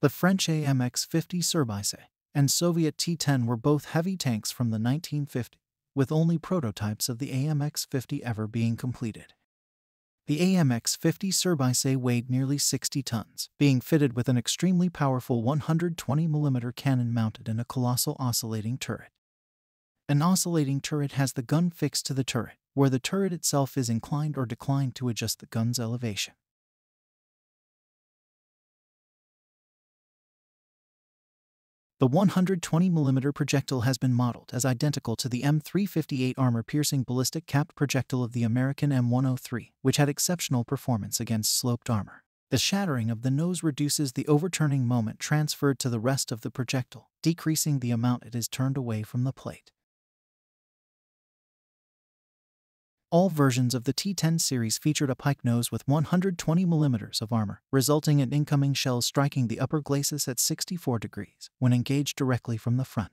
The French AMX-50 Surbaissé and Soviet T-10 were both heavy tanks from the 1950s, with only prototypes of the AMX-50 ever being completed. The AMX-50 Surbaissé weighed nearly 60 tons, being fitted with an extremely powerful 120mm cannon mounted in a colossal oscillating turret. An oscillating turret has the gun fixed to the turret, where the turret itself is inclined or declined to adjust the gun's elevation. The 120mm projectile has been modeled as identical to the M358 armor-piercing ballistic capped projectile of the American M103, which had exceptional performance against sloped armor. The shattering of the nose reduces the overturning moment transferred to the rest of the projectile, decreasing the amount it is turned away from the plate. All versions of the T-10 series featured a pike nose with 120 mm of armor, resulting in incoming shells striking the upper glacis at 64 degrees when engaged directly from the front.